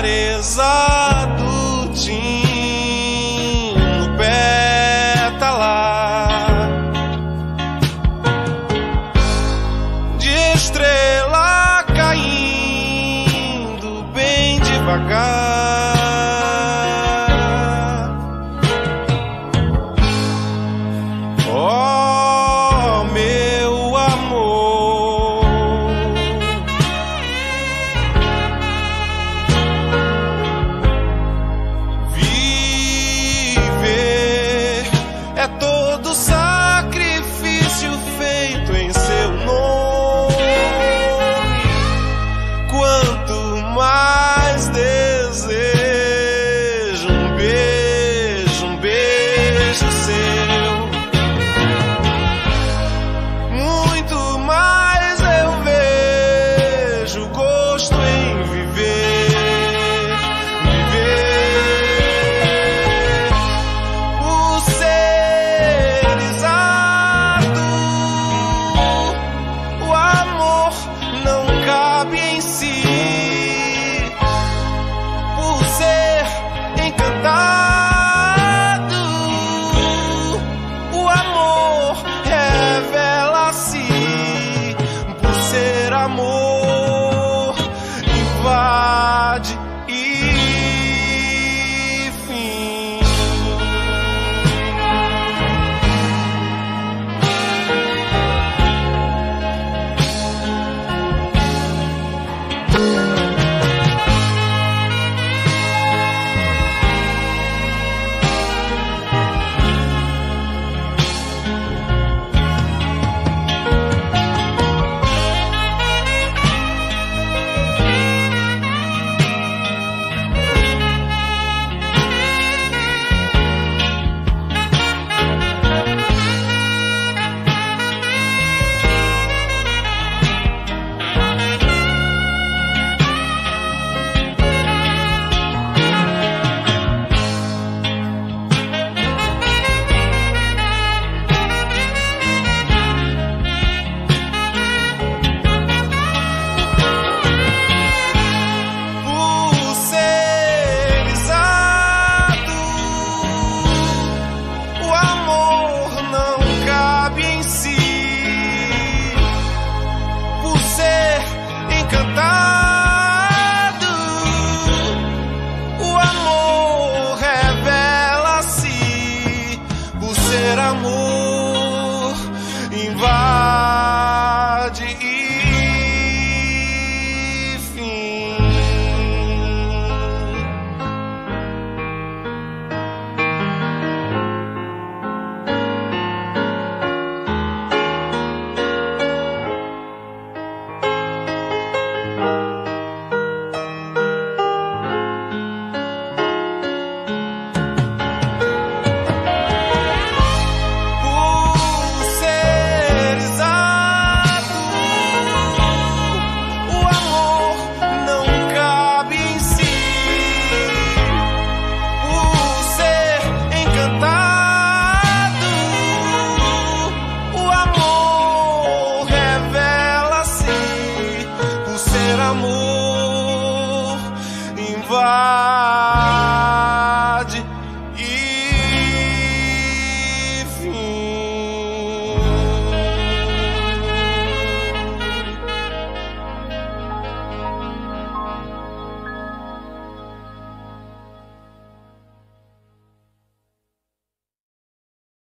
clareza past this.